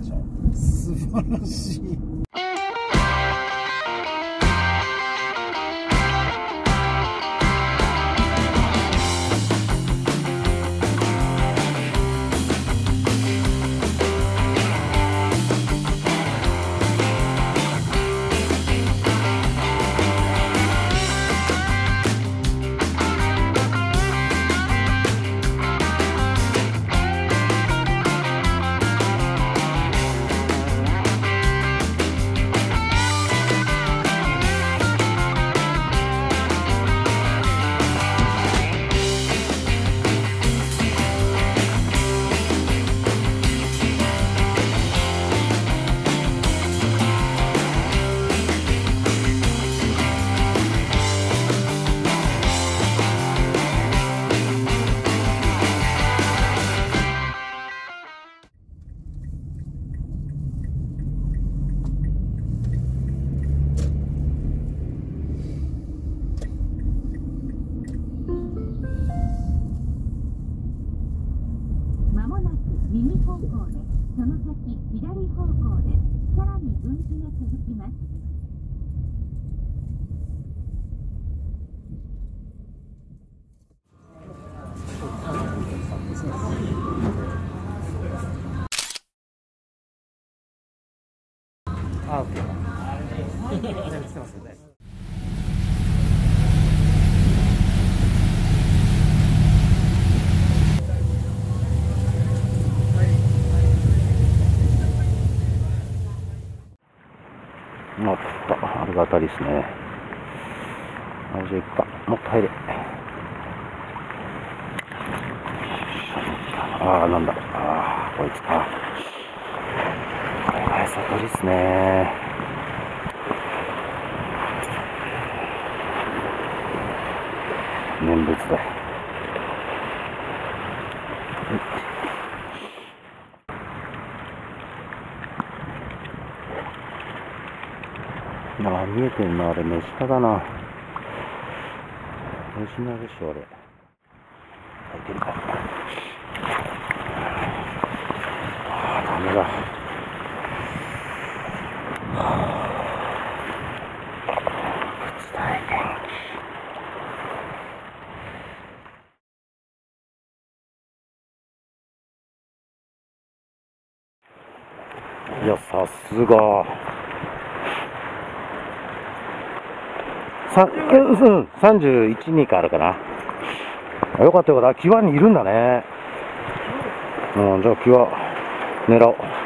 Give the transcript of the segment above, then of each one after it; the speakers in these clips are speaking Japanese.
でしょ。素晴らしい。左方向でさらに分岐が続きますあ、オッケー。だいぶ来てますよね。まか、りですね。あじゃあ行くか。もっと入れ。ああ、なんだ。ああ、こいつか。これが餌取りっすね。念仏だ。見えてんな、あれ、目下だな。目下でしょ、あれ。開いてるか。ああ、ダメだ。いや、さすが。さえうん、31、2かあるかな。よかったよかった。際にいるんだね。うん、じゃあ際、狙おう。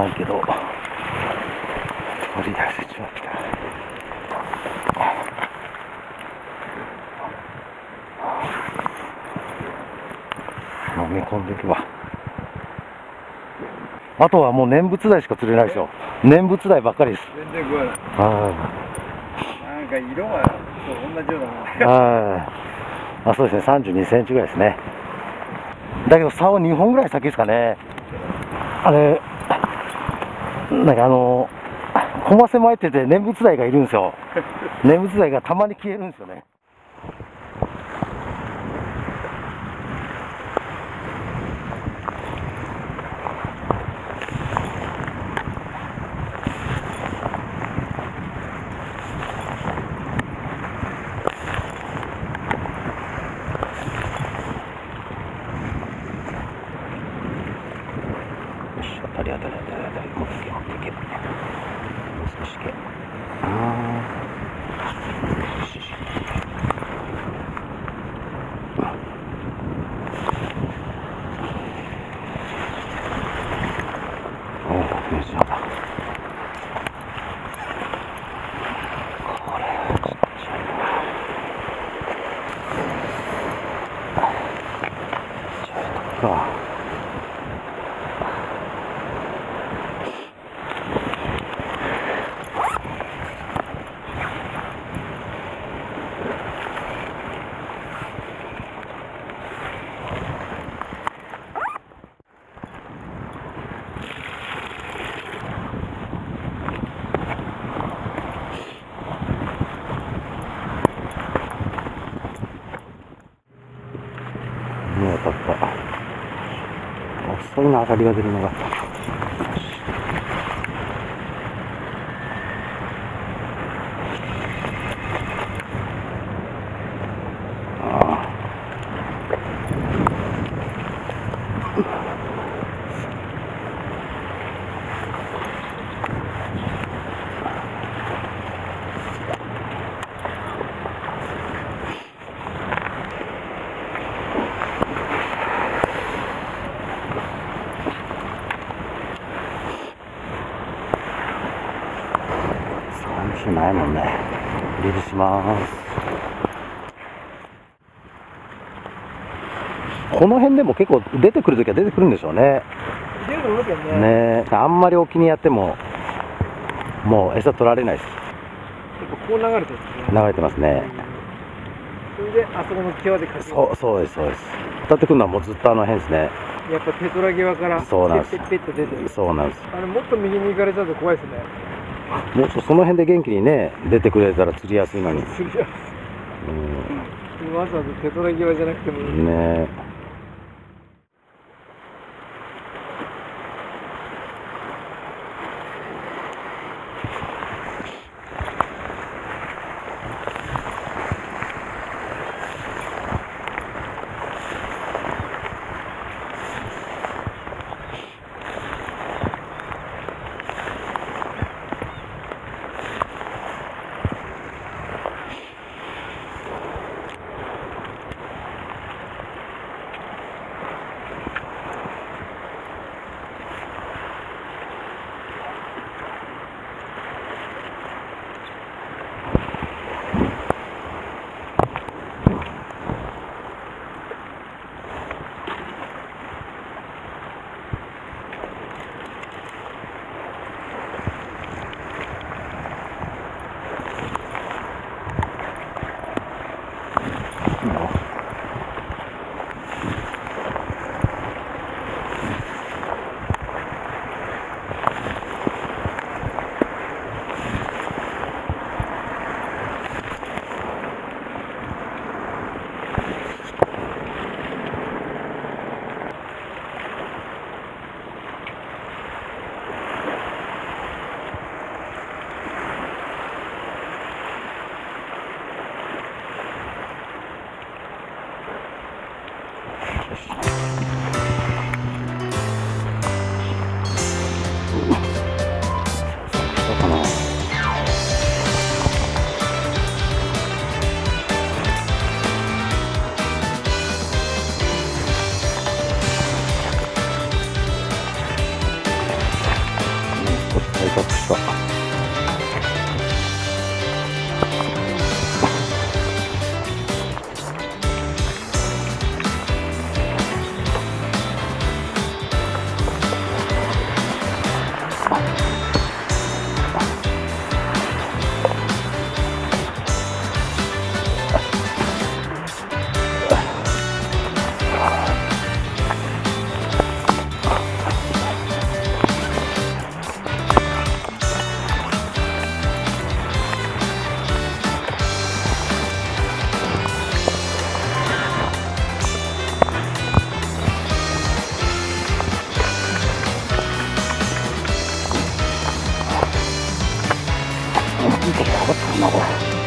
な大きくないけど、とりあえずちょっと。飲み込んでいくわ。あとはもう念仏台しか釣れないでしょ。念仏台ばっかりです。全然食わない。はなんか色が同じようなもんい。はい。あ、そうですね。32センチぐらいですね。だけど、竿2本ぐらい先ですかね。あれ、なんかあの、コマセ巻いてて念仏台がいるんですよ。念仏台がたまに消えるんですよね。よし、当たり当たり当たり当たり。持ってけ、持ってけ。もう少しけ。あーよしよし。おお、よいしょ。これはちっちゃいな。ちょっとか。もう当たった。明か、りが出るのが。あ、30ないもんね。リリします。この辺でも結構出てくるときは出てくるんでしょうね。出ると思うけどね。ねあんまり沖にやっても、もう餌取られないです。結構こう流れてるんですね。流れてますね。それで、あそこの際でかそう、そうです、そうです。立ってくるのはもうずっとあの辺ですね。やっぱテトラ際から、そうなんですペッペッペッと出てる。そうなんです。あれ、もっと右に行かれちゃうと怖いですね。もうちょっとその辺で元気にね、出てくれたら釣りやすいのに。釣りやうんわざわざテトラ際じゃなくてもいい。ねいこと分かったなこれ。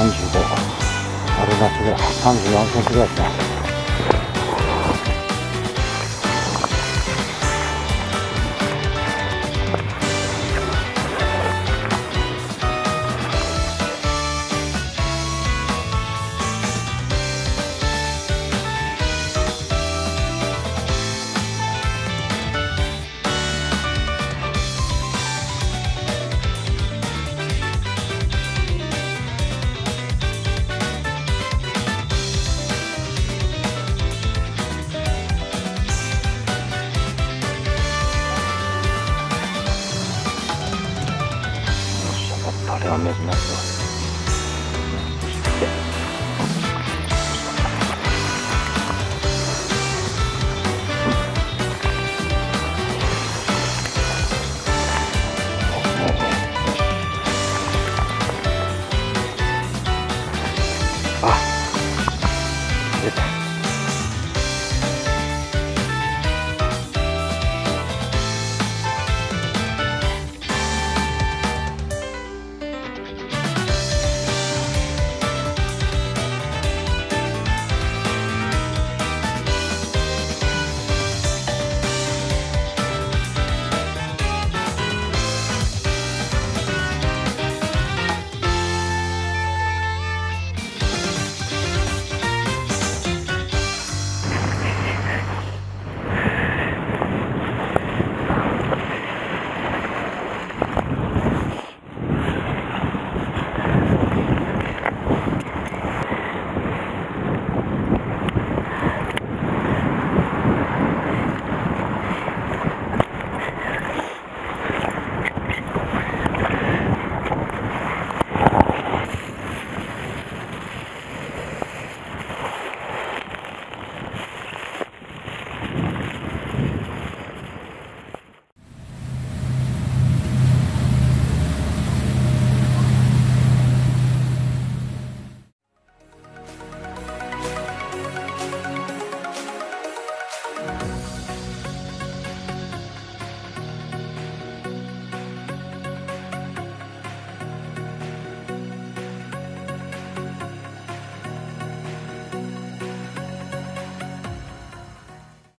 35あれがすごい34センチぐらいですね